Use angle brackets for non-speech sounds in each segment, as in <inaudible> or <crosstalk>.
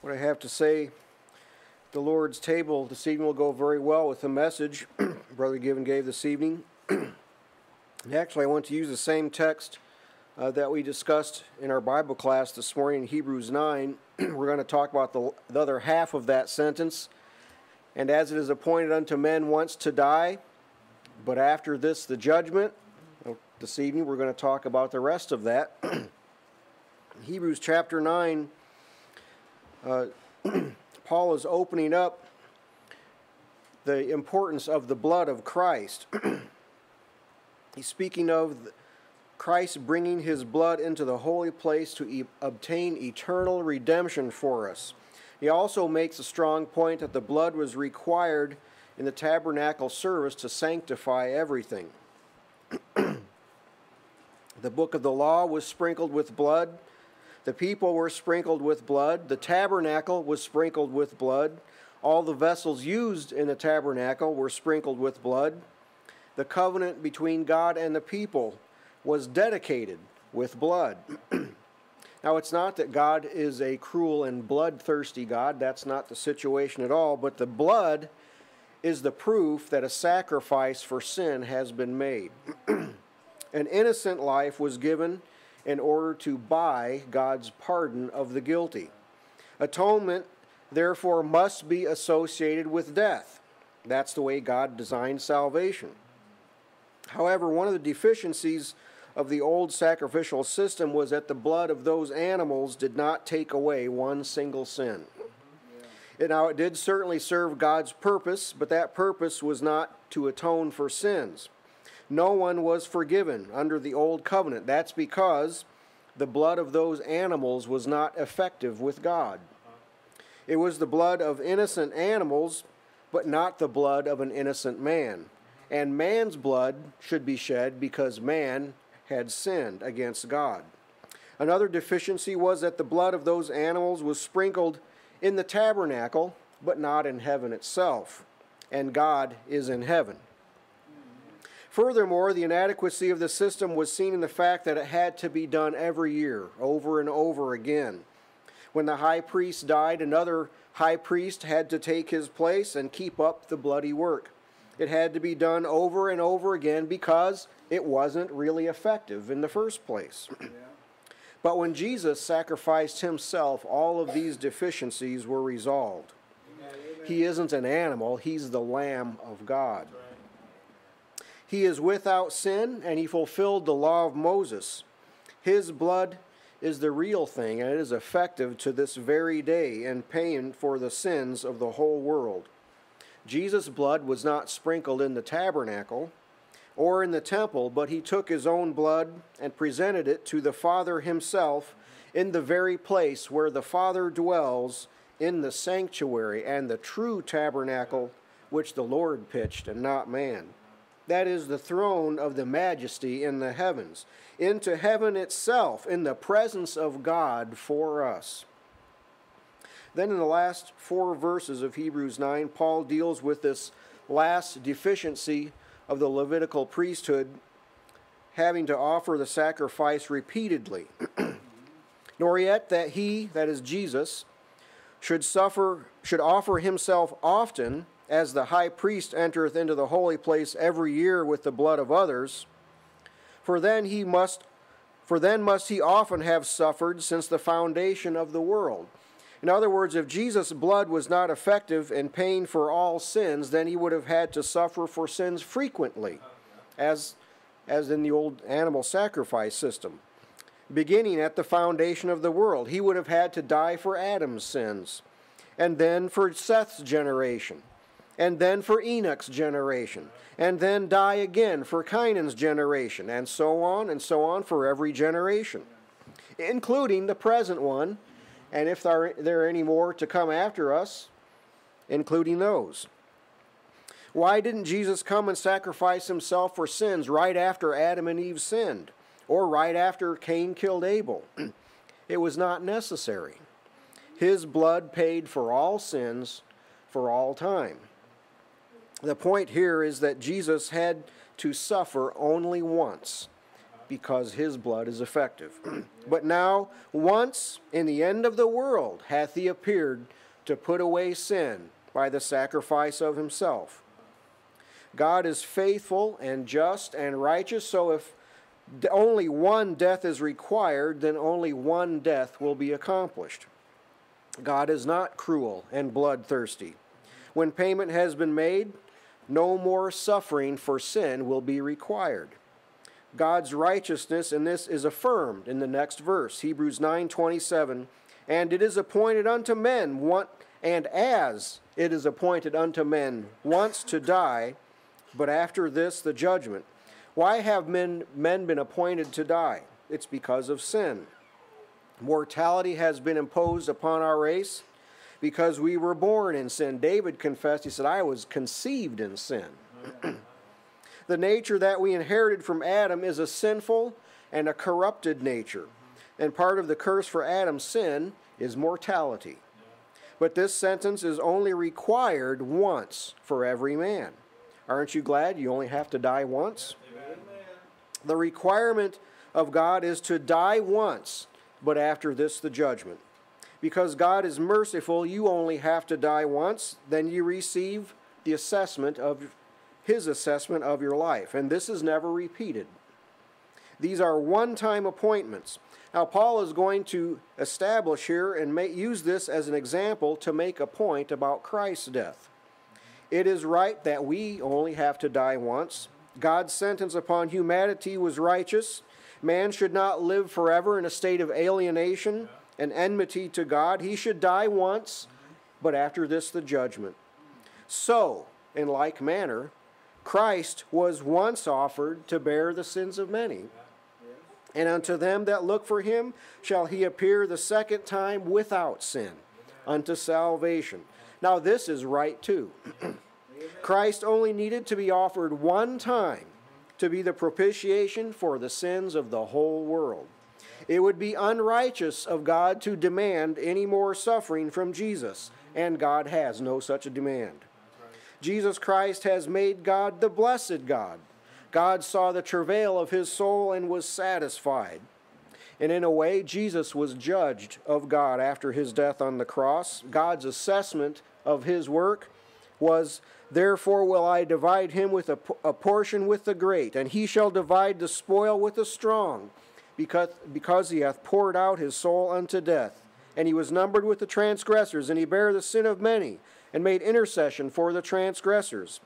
what I have to say. The Lord's table this evening will go very well with the message <clears throat> Brother Given gave this evening. <clears throat> Actually, I want to use the same text uh, that we discussed in our Bible class this morning in Hebrews 9. <clears throat> We're going to talk about the, the other half of that sentence. And as it is appointed unto men once to die, but after this the judgment. This evening we're going to talk about the rest of that. Hebrews chapter 9 uh, <clears throat> Paul is opening up the importance of the blood of Christ. <clears throat> He's speaking of Christ bringing his blood into the holy place to e- obtain eternal redemption for us. He also makes a strong point that the blood was required in the tabernacle service to sanctify everything. <clears throat> the book of the law was sprinkled with blood the people were sprinkled with blood. The tabernacle was sprinkled with blood. All the vessels used in the tabernacle were sprinkled with blood. The covenant between God and the people was dedicated with blood. <clears throat> now, it's not that God is a cruel and bloodthirsty God. That's not the situation at all. But the blood is the proof that a sacrifice for sin has been made. <clears throat> An innocent life was given in order to buy God's pardon of the guilty. Atonement, therefore, must be associated with death. That's the way God designed salvation. However, one of the deficiencies of the old sacrificial system was that the blood of those animals did not take away one single sin. Yeah. Now, it did certainly serve God's purpose, but that purpose was not to atone for sins no one was forgiven under the old covenant. That's because the blood of those animals was not effective with God. It was the blood of innocent animals, but not the blood of an innocent man. And man's blood should be shed because man had sinned against God. Another deficiency was that the blood of those animals was sprinkled in the tabernacle, but not in heaven itself. And God is in heaven. Furthermore, the inadequacy of the system was seen in the fact that it had to be done every year, over and over again. When the high priest died, another high priest had to take his place and keep up the bloody work. It had to be done over and over again because it wasn't really effective in the first place. Yeah. <clears throat> But when Jesus sacrificed himself, all of these deficiencies were resolved. Amen. He isn't an animal, he's the Lamb of God. He is without sin, and he fulfilled the law of Moses. His blood is the real thing, and it is effective to this very day in paying for the sins of the whole world. Jesus' blood was not sprinkled in the tabernacle or in the temple, but he took his own blood and presented it to the Father himself in the very place where the Father dwells in the sanctuary and the true tabernacle which the Lord pitched and not man that is the throne of the majesty in the heavens, into heaven itself, in the presence of God for us. Then, in the last four verses of Hebrews 9, Paul deals with this last deficiency of the Levitical priesthood, having to offer the sacrifice repeatedly. <clears throat> Nor yet that he, that is Jesus, should suffer, should offer himself often as the high priest entereth into the holy place every year with the blood of others, for then he must for then must he often have suffered since the foundation of the world. In other words, if Jesus' blood was not effective in paying for all sins, then he would have had to suffer for sins frequently, as, as in the old animal sacrifice system. Beginning at the foundation of the world, he would have had to die for Adam's sins, and then for Seth's generation, and then for Enoch's generation, and then die again for Cainan's generation, and so on and so on for every generation, including the present one, and if there, there are any more to come after us, including those. Why didn't Jesus come and sacrifice himself for sins right after Adam and Eve sinned, or right after Cain killed Abel? <clears throat> it was not necessary. His blood paid for all sins for all time. The point here is that Jesus had to suffer only once because his blood is effective. <clears throat> but now, once in the end of the world, hath he appeared to put away sin by the sacrifice of himself. God is faithful and just and righteous, so if only one death is required, then only one death will be accomplished. God is not cruel and bloodthirsty. When payment has been made, no more suffering for sin will be required. God's righteousness in this is affirmed in the next verse, Hebrews 9:27, and it is appointed unto men one, and as it is appointed unto men once to die, but after this the judgment. Why have men, men been appointed to die? It's because of sin. Mortality has been imposed upon our race because we were born in sin. David confessed, he said, I was conceived in sin. <clears throat> The nature that we inherited from Adam is a sinful and a corrupted nature. And part of the curse for Adam's sin is mortality. But this sentence is only required once for every man. Aren't you glad you only have to die once? Amen. The requirement of God is to die once, but after this, the judgment. Because God is merciful, you only have to die once, then you receive the assessment of his assessment of your life, and this is never repeated. These are one time appointments. Now, Paul is going to establish here and may, use this as an example to make a point about Christ's death. It is right that we only have to die once. God's sentence upon humanity was righteous. Man should not live forever in a state of alienation and enmity to God. He should die once, but after this, the judgment. So, in like manner, Christ was once offered to bear the sins of many. And unto them that look for him shall he appear the second time without sin, unto salvation. Now, this is right too. <clears throat> Christ only needed to be offered one time to be the propitiation for the sins of the whole world. It would be unrighteous of God to demand any more suffering from Jesus, and God has no such a demand. Jesus Christ has made God the blessed God. God saw the travail of his soul and was satisfied. And in a way, Jesus was judged of God after his death on the cross. God's assessment of his work was, Therefore will I divide him with a, a, portion with the great, and he shall divide the spoil with the strong, because, because he hath poured out his soul unto death. And he was numbered with the transgressors, and he bare the sin of many and made intercession for the transgressors.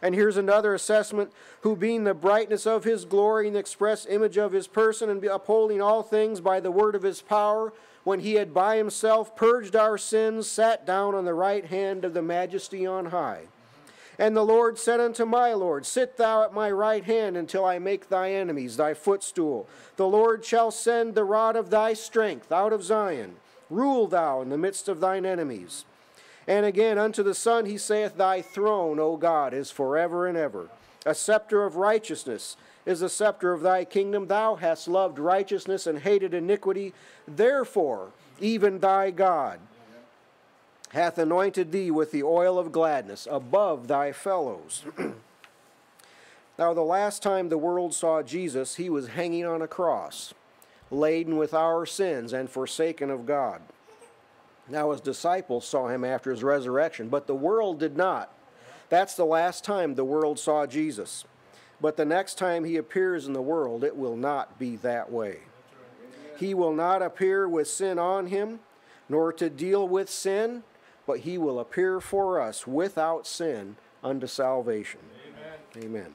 And here's another assessment who, being the brightness of his glory and the express image of his person, and upholding all things by the word of his power, when he had by himself purged our sins, sat down on the right hand of the majesty on high. And the Lord said unto my Lord, Sit thou at my right hand until I make thy enemies thy footstool. The Lord shall send the rod of thy strength out of Zion. Rule thou in the midst of thine enemies. And again, unto the Son he saith, Thy throne, O God, is forever and ever. A scepter of righteousness is the scepter of thy kingdom. Thou hast loved righteousness and hated iniquity. Therefore, even thy God hath anointed thee with the oil of gladness above thy fellows. <clears throat> now, the last time the world saw Jesus, he was hanging on a cross, laden with our sins and forsaken of God. Now his disciples saw him after his resurrection, but the world did not. That's the last time the world saw Jesus. But the next time he appears in the world, it will not be that way. He will not appear with sin on him, nor to deal with sin, but he will appear for us without sin unto salvation. Amen. Amen.